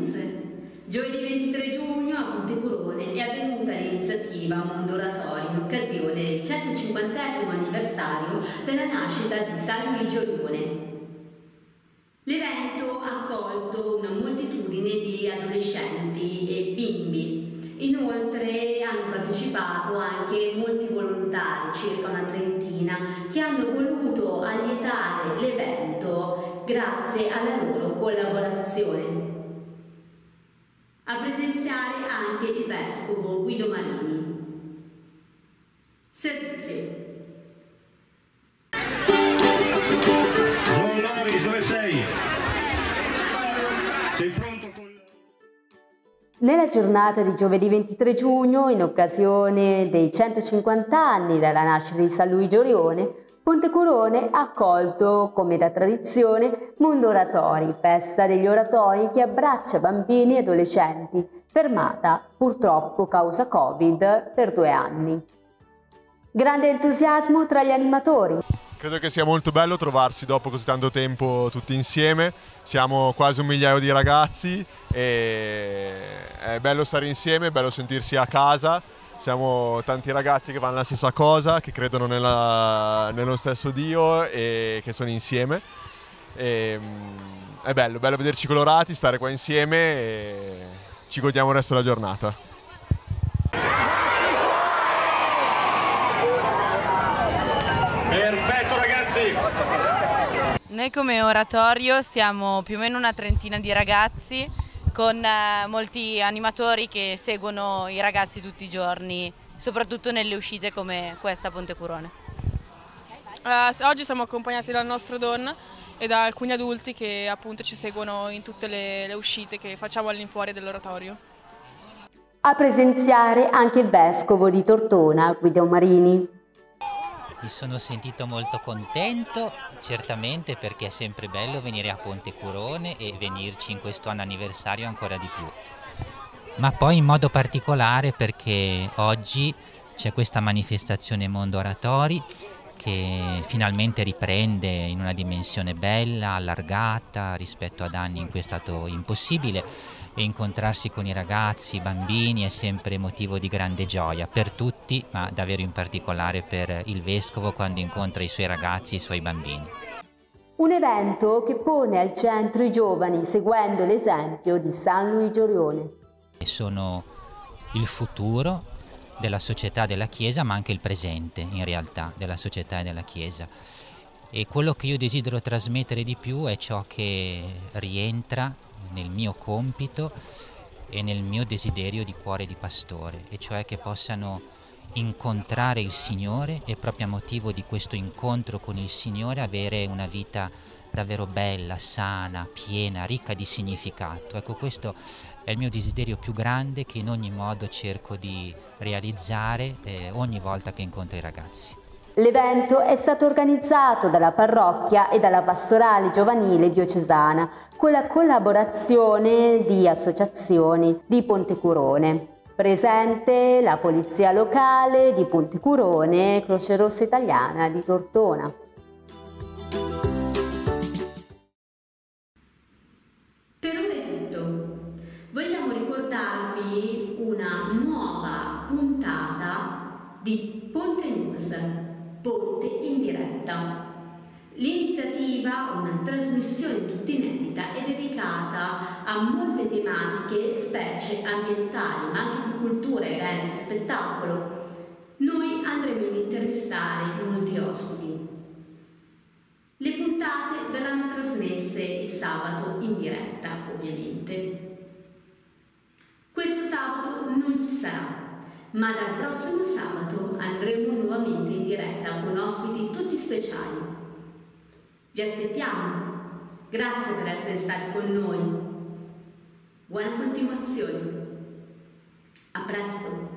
News. Giovedì 23 giugno a Pontecurone è avvenuta l'iniziativa Mondo Oratori in occasione del 150 anniversario della nascita di San Luigi Lione. L'evento ha accolto una moltitudine di adolescenti e bimbi. Inoltre hanno partecipato anche molti volontari, circa una trentina, che hanno voluto allietare l'evento grazie alla loro collaborazione. A presenziare anche il vescovo Guido Marini. Servizio. Nella giornata di giovedì 23 giugno, in occasione dei 150 anni dalla nascita di San Luigi Orione, Pontecurone ha accolto, come da tradizione, Mondo Oratori, festa degli oratori che abbraccia bambini e adolescenti, fermata purtroppo causa Covid per due anni. Grande entusiasmo tra gli animatori. Credo che sia molto bello trovarsi dopo così tanto tempo tutti insieme. Siamo quasi un migliaio di ragazzi e è bello stare insieme, è bello sentirsi a casa. Siamo tanti ragazzi che vanno la stessa cosa, che credono nella, nello stesso Dio e che sono insieme. E, mm, è bello, bello vederci colorati, stare qua insieme e ci godiamo il resto della giornata. Noi come oratorio siamo più o meno una trentina di ragazzi con eh, molti animatori che seguono i ragazzi tutti i giorni, soprattutto nelle uscite come questa a Ponte Curone. Uh, oggi siamo accompagnati dal nostro Don e da alcuni adulti che appunto ci seguono in tutte le, le uscite che facciamo all'infuori dell'oratorio. A presenziare anche il vescovo di Tortona, Guido Marini. Mi sono sentito molto contento, certamente perché è sempre bello venire a Ponte Curone e venirci in questo anno anniversario ancora di più. Ma poi in modo particolare perché oggi c'è questa manifestazione Mondo Oratori che finalmente riprende in una dimensione bella, allargata rispetto ad anni in cui è stato impossibile e incontrarsi con i ragazzi, i bambini è sempre motivo di grande gioia per tutti, ma davvero in particolare per il vescovo quando incontra i suoi ragazzi e i suoi bambini. Un evento che pone al centro i giovani seguendo l'esempio di San Luigi Orione. Sono il futuro della società della Chiesa, ma anche il presente in realtà della società e della Chiesa. E quello che io desidero trasmettere di più è ciò che rientra nel mio compito e nel mio desiderio di cuore di pastore, e cioè che possano incontrare il Signore e proprio a motivo di questo incontro con il Signore avere una vita davvero bella, sana, piena, ricca di significato. Ecco, questo è il mio desiderio più grande che in ogni modo cerco di realizzare eh, ogni volta che incontro i ragazzi. L'evento è stato organizzato dalla parrocchia e dalla pastorale giovanile diocesana con la collaborazione di associazioni di Pontecurone. Presente la Polizia Locale di Pontecurone e Croce Rossa Italiana di Tortona. Per ora è tutto. Vogliamo ricordarvi una nuova puntata di Ponte News Ponte in diretta. L'iniziativa, una trasmissione tutta inedita, è dedicata a molte tematiche, specie ambientali, ma anche di cultura, eventi, spettacolo. Noi andremo ad intervistare molti ospiti. Le puntate verranno trasmesse il sabato in diretta, ovviamente. Questo sabato non ci sarà ma dal prossimo sabato andremo nuovamente in diretta con ospiti tutti speciali. Vi aspettiamo. Grazie per essere stati con noi. Buona continuazione. A presto.